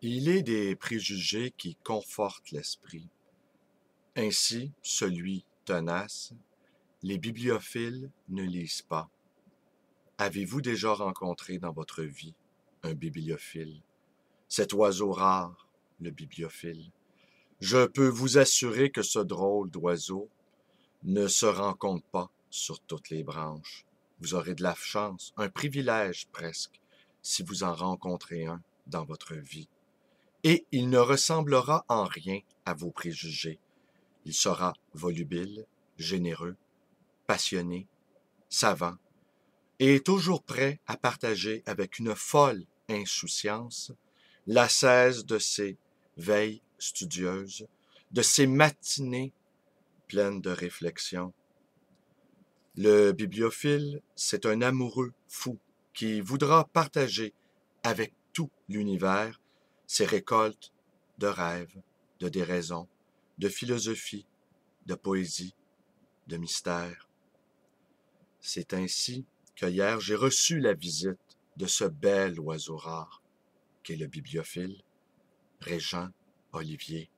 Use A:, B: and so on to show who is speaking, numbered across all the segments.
A: Il est des préjugés qui confortent l'esprit. Ainsi, celui tenace, les bibliophiles ne lisent pas. Avez-vous déjà rencontré dans votre vie un bibliophile? Cet oiseau rare, le bibliophile. Je peux vous assurer que ce drôle d'oiseau ne se rencontre pas sur toutes les branches. Vous aurez de la chance, un privilège presque, si vous en rencontrez un dans votre vie et il ne ressemblera en rien à vos préjugés. Il sera volubile, généreux, passionné, savant, et toujours prêt à partager avec une folle insouciance l'assaise de ses veilles studieuses, de ses matinées pleines de réflexion. Le bibliophile, c'est un amoureux fou qui voudra partager avec tout l'univers ses récoltes de rêves, de déraisons, de philosophie, de poésie, de mystère. C'est ainsi que hier j'ai reçu la visite de ce bel oiseau rare qu'est le bibliophile, Régent Olivier.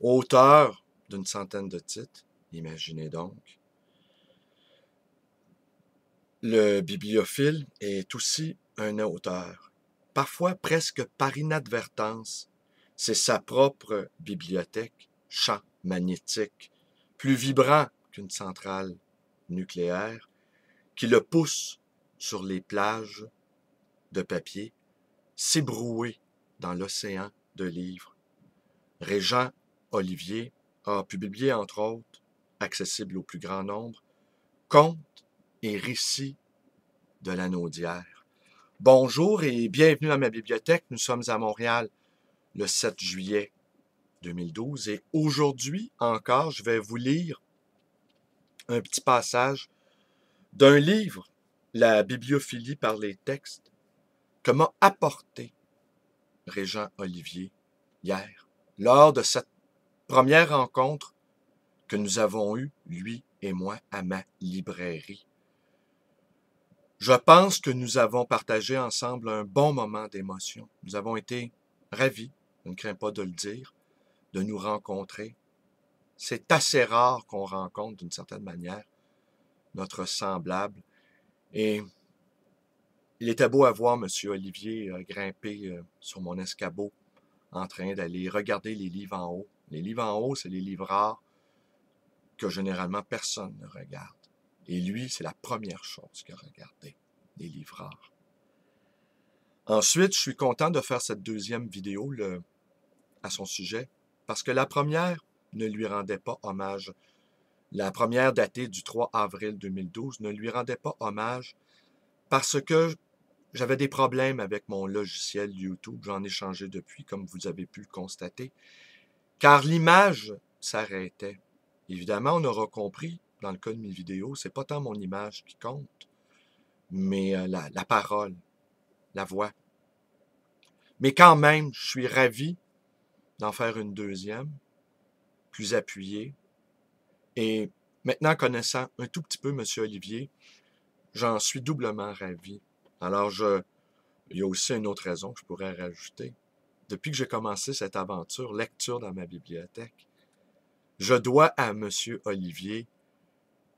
A: Auteur d'une centaine de titres, imaginez donc. Le bibliophile est aussi un auteur parfois presque par inadvertance, c'est sa propre bibliothèque, champ magnétique, plus vibrant qu'une centrale nucléaire, qui le pousse sur les plages de papier, s'ébrouer dans l'océan de livres. Régent Olivier a publié, entre autres, accessible au plus grand nombre, Contes et récits de la Naudière. Bonjour et bienvenue à ma bibliothèque. Nous sommes à Montréal le 7 juillet 2012 et aujourd'hui encore, je vais vous lire un petit passage d'un livre, La bibliophilie par les textes, que m'a apporté Régent Olivier hier, lors de cette première rencontre que nous avons eue, lui et moi, à ma librairie. Je pense que nous avons partagé ensemble un bon moment d'émotion. Nous avons été ravis, je ne crains pas de le dire, de nous rencontrer. C'est assez rare qu'on rencontre d'une certaine manière notre semblable. Et il était beau à voir M. Olivier euh, grimper euh, sur mon escabeau en train d'aller regarder les livres en haut. Les livres en haut, c'est les livres rares que généralement personne ne regarde. Et lui, c'est la première chose qu'il a regardée, les livreurs. Ensuite, je suis content de faire cette deuxième vidéo à son sujet, parce que la première ne lui rendait pas hommage. La première datée du 3 avril 2012 ne lui rendait pas hommage parce que j'avais des problèmes avec mon logiciel YouTube. J'en ai changé depuis, comme vous avez pu le constater, car l'image s'arrêtait. Évidemment, on aura compris dans le cas de mes vidéos, c'est pas tant mon image qui compte, mais euh, la, parole, la voix. Mais quand même, je suis ravi d'en faire une deuxième, plus appuyée. Et maintenant, connaissant un tout petit peu M. Olivier, j'en suis doublement ravi. Alors, il y a aussi une autre raison que je pourrais rajouter. Depuis que j'ai commencé cette aventure, lecture dans ma bibliothèque, je dois à M. Olivier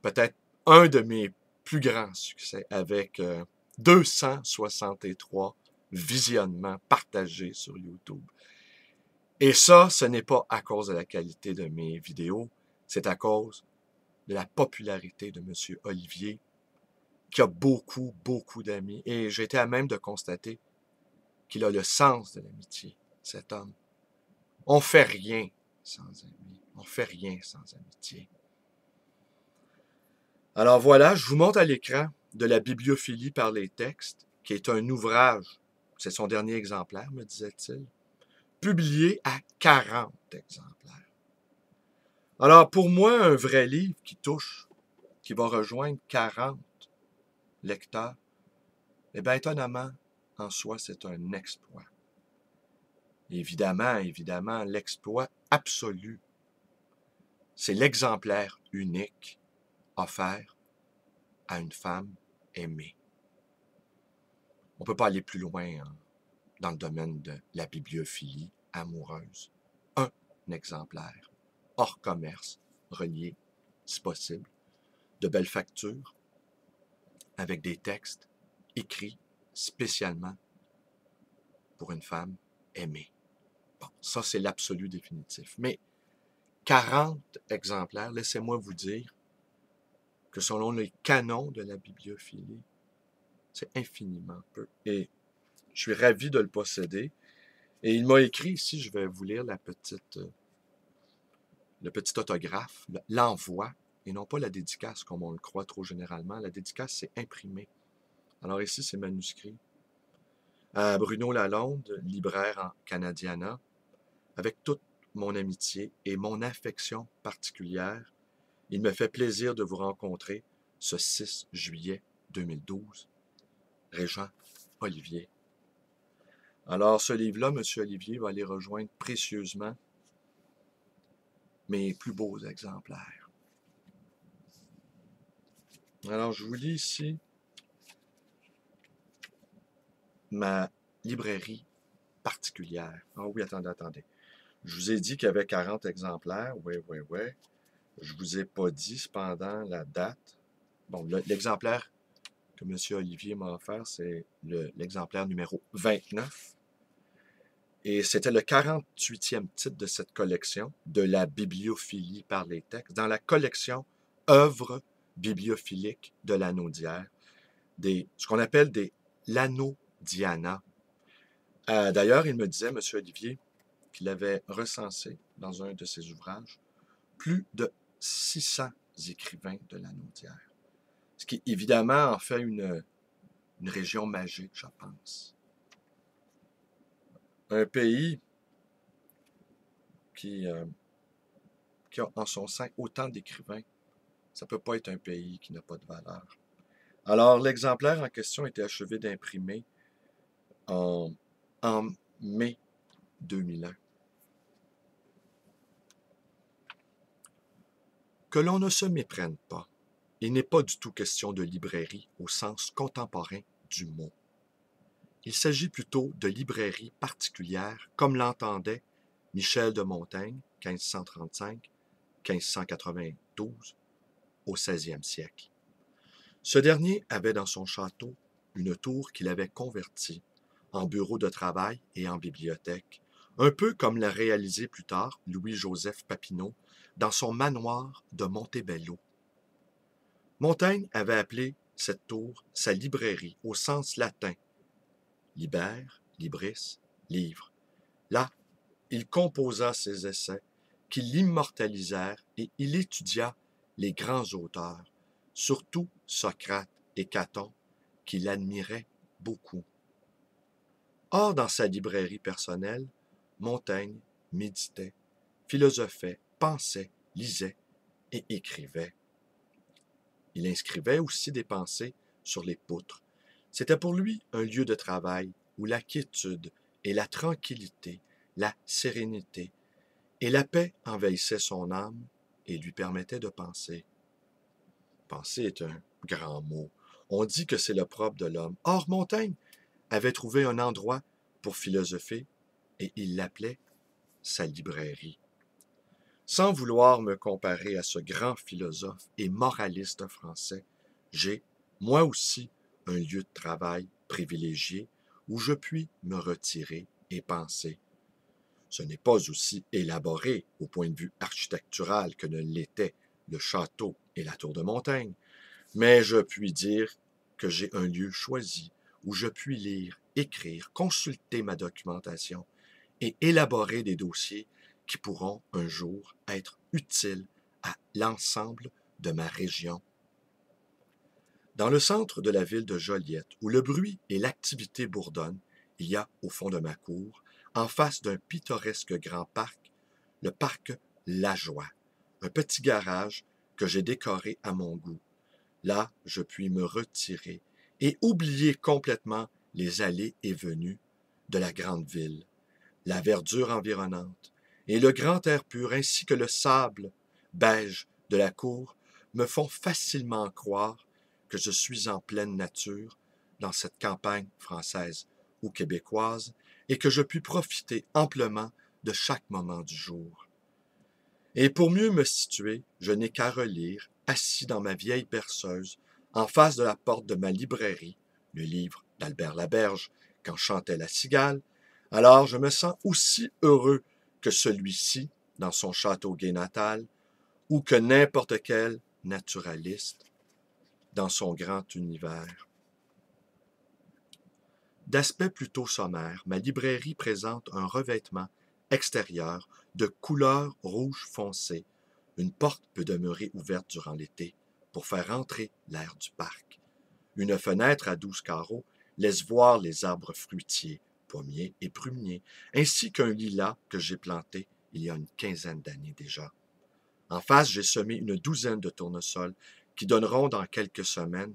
A: peut-être un de mes plus grands succès avec 263 euh, visionnements partagés sur YouTube. Et ça, ce n'est pas à cause de la qualité de mes vidéos, c'est à cause de la popularité de M. Olivier, qui a beaucoup, beaucoup d'amis. Et j'ai été à même de constater qu'il a le sens de l'amitié, cet homme. On fait rien sans amis. On fait rien sans amitié. Alors voilà, je vous montre à l'écran de la bibliophilie par les textes, qui est un ouvrage, c'est son dernier exemplaire, me disait-il, publié à 40 exemplaires. Alors pour moi, un vrai livre qui touche, qui va rejoindre 40 lecteurs, eh bien étonnamment, en soi, c'est un exploit. Évidemment, évidemment, l'exploit absolu, c'est l'exemplaire unique offert à une femme aimée. On ne peut pas aller plus loin dans le domaine de la bibliophilie amoureuse. Un exemplaire, hors commerce, relié, si possible, de belles factures, avec des textes écrits spécialement pour une femme aimée. Bon, ça c'est l'absolu définitif. Mais 40 exemplaires, laissez-moi vous dire selon les canons de la bibliophilie, c'est infiniment peu. Et je suis ravi de le posséder. Et il m'a écrit ici, je vais vous lire la petite, euh, le petit autographe, l'envoi, et non pas la dédicace comme on le croit trop généralement. La dédicace, c'est imprimé. Alors ici, c'est manuscrit. À Bruno Lalonde, libraire en Canadiana, avec toute mon amitié et mon affection particulière, il me fait plaisir de vous rencontrer ce 6 juillet 2012. Régent Olivier. Alors, ce livre-là, M. Olivier va aller rejoindre précieusement mes plus beaux exemplaires. Alors, je vous lis ici ma librairie particulière. Ah oui, attendez, attendez. Je vous ai dit qu'il y avait 40 exemplaires. Oui, oui, oui. Je ne vous ai pas dit cependant la date. Bon, l'exemplaire que M. Olivier m'a offert, c'est l'exemplaire numéro 29. Et c'était le 48e titre de cette collection, de la bibliophilie par les textes, dans la collection œuvres bibliophiliques de des, ce qu'on appelle des l'anodiana. Euh, D'ailleurs, il me disait, M. Olivier, qu'il avait recensé dans un de ses ouvrages plus de 600 écrivains de l'anodière. Ce qui, évidemment, en fait une, région magique, je pense un pays qui, euh, qui, a en son sein autant d'écrivains, ça ne peut pas être un pays qui n'a pas de valeur. Alors, l'exemplaire en question était achevé d'imprimer en, en mai 2001. Que l'on ne se méprenne pas, il n'est pas du tout question de librairie au sens contemporain du mot. Il s'agit plutôt de librairies particulières, comme l'entendait Michel de Montaigne, 1535-1592, au XVIe siècle. Ce dernier avait dans son château une tour qu'il avait convertie en bureau de travail et en bibliothèque, un peu comme l'a réalisé plus tard Louis-Joseph Papineau dans son manoir de Montebello. Montaigne avait appelé cette tour sa librairie au sens latin Liber, Libris, livre. Là, il composa ses essais, qui l'immortalisèrent, et il étudia les grands auteurs, surtout Socrate et Caton, qu'il admirait beaucoup. Or, dans sa librairie personnelle, Montaigne méditait, philosophait, pensait, lisait et écrivait. Il inscrivait aussi des pensées sur les poutres, c'était pour lui un lieu de travail où la quiétude et la tranquillité, la sérénité et la paix envahissaient son âme et lui permettaient de penser. Penser est un grand mot. On dit que c'est le propre de l'homme. Or, Montaigne avait trouvé un endroit pour philosopher et il l'appelait sa librairie. Sans vouloir me comparer à ce grand philosophe et moraliste français, j'ai, moi aussi, un lieu de travail privilégié où je puis me retirer et penser. Ce n'est pas aussi élaboré au point de vue architectural que ne l'étaient le château et la tour de montagne, mais je puis dire que j'ai un lieu choisi où je puis lire, écrire, consulter ma documentation et élaborer des dossiers qui pourront un jour être utiles à l'ensemble de ma région dans le centre de la ville de Joliette, où le bruit et l'activité bourdonnent, il y a, au fond de ma cour, en face d'un pittoresque grand parc, le parc La Joie, un petit garage que j'ai décoré à mon goût. Là, je puis me retirer et oublier complètement les allées et venues de la grande ville, la verdure environnante et le grand air pur ainsi que le sable beige de la cour me font facilement croire que je suis en pleine nature dans cette campagne française ou québécoise et que je puis profiter amplement de chaque moment du jour. Et pour mieux me situer, je n'ai qu'à relire, assis dans ma vieille perceuse, en face de la porte de ma librairie, le livre d'Albert Laberge, quand chantait la cigale, alors je me sens aussi heureux que celui-ci dans son château gay natal, ou que n'importe quel naturaliste dans son grand univers. D'aspect plutôt sommaire, ma librairie présente un revêtement extérieur de couleur rouge foncé. Une porte peut demeurer ouverte durant l'été pour faire entrer l'air du parc. Une fenêtre à douze carreaux laisse voir les arbres fruitiers, pommiers et prumiers, ainsi qu'un lilas que j'ai planté il y a une quinzaine d'années déjà. En face, j'ai semé une douzaine de tournesols qui donneront dans quelques semaines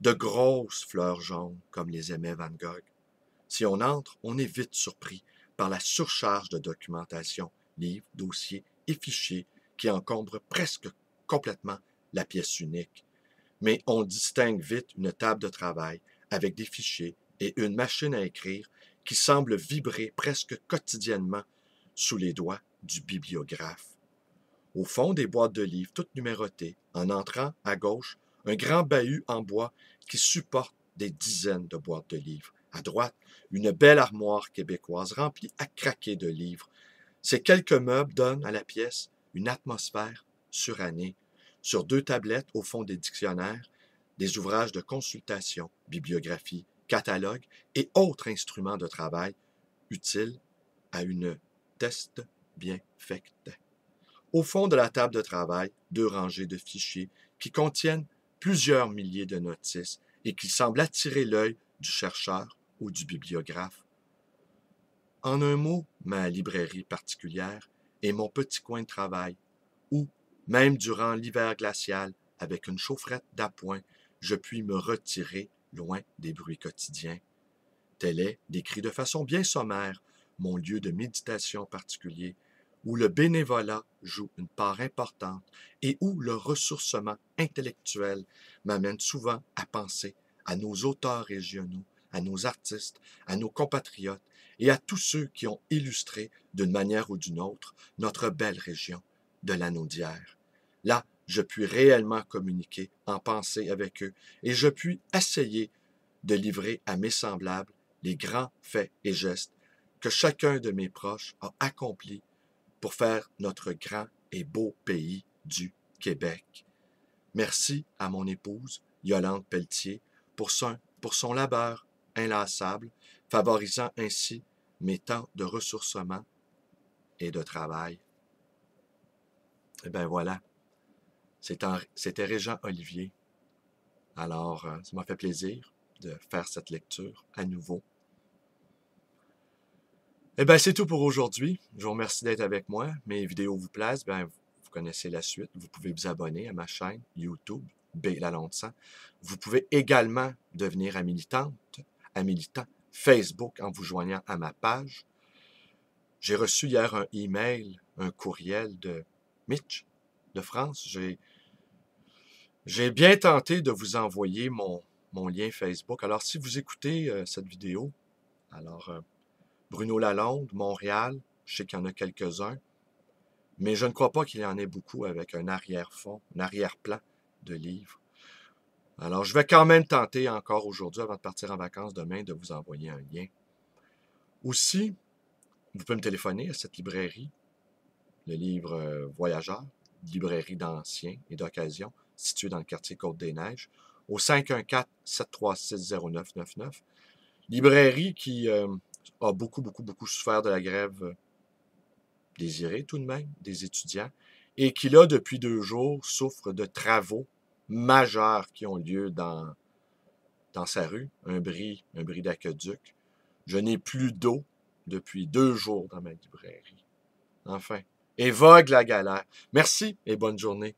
A: de grosses fleurs jaunes comme les aimait Van Gogh. Si on entre, on est vite surpris par la surcharge de documentation, livres, dossiers et fichiers qui encombrent presque complètement la pièce unique. Mais on distingue vite une table de travail avec des fichiers et une machine à écrire qui semble vibrer presque quotidiennement sous les doigts du bibliographe. Au fond des boîtes de livres, toutes numérotées, en entrant à gauche, un grand bahut en bois qui supporte des dizaines de boîtes de livres. À droite, une belle armoire québécoise remplie à craquer de livres. Ces quelques meubles donnent à la pièce une atmosphère surannée. Sur deux tablettes, au fond des dictionnaires, des ouvrages de consultation, bibliographie, catalogues et autres instruments de travail utiles à une test bien faite. Au fond de la table de travail, deux rangées de fichiers qui contiennent plusieurs milliers de notices et qui semblent attirer l'œil du chercheur ou du bibliographe. En un mot, ma librairie particulière est mon petit coin de travail, où, même durant l'hiver glacial, avec une chaufferette d'appoint, je puis me retirer loin des bruits quotidiens. Tel est, décrit de façon bien sommaire, mon lieu de méditation particulier, où le bénévolat joue une part importante et où le ressourcement intellectuel m'amène souvent à penser à nos auteurs régionaux, à nos artistes, à nos compatriotes et à tous ceux qui ont illustré d'une manière ou d'une autre notre belle région de la Naudière. Là, je puis réellement communiquer en pensée avec eux et je puis essayer de livrer à mes semblables les grands faits et gestes que chacun de mes proches a accomplis pour faire notre grand et beau pays du Québec. Merci à mon épouse, Yolande Pelletier, pour son, pour son labeur inlassable, favorisant ainsi mes temps de ressourcement et de travail. Et eh bien voilà, c'était Régent Olivier. Alors, euh, ça m'a fait plaisir de faire cette lecture à nouveau. Eh bien, c'est tout pour aujourd'hui. Je vous remercie d'être avec moi. Mes vidéos vous plaisent, bien, vous connaissez la suite. Vous pouvez vous abonner à ma chaîne YouTube, B. Lalonde Vous pouvez également devenir un militante, un militant Facebook en vous joignant à ma page. J'ai reçu hier un email, un courriel de Mitch de France. J'ai, j'ai bien tenté de vous envoyer mon, mon lien Facebook. Alors, si vous écoutez euh, cette vidéo, alors euh, Bruno Lalonde, Montréal, je sais qu'il y en a quelques-uns, mais je ne crois pas qu'il y en ait beaucoup avec un arrière-fond, un arrière-plan de livres. Alors, je vais quand même tenter encore aujourd'hui, avant de partir en vacances demain, de vous envoyer un lien. Aussi, vous pouvez me téléphoner à cette librairie, le livre euh, Voyageur, librairie d'anciens et d'occasion, située dans le quartier Côte-des-Neiges, au 514-736-0999. Librairie qui euh, a beaucoup, beaucoup, beaucoup souffert de la grève euh, désirée tout de même des étudiants et qui, là, depuis deux jours, souffre de travaux majeurs qui ont lieu dans, dans sa rue, un bris, un bris d'aqueduc. Je n'ai plus d'eau depuis deux jours dans ma librairie. Enfin, évoque la galère. Merci et bonne journée.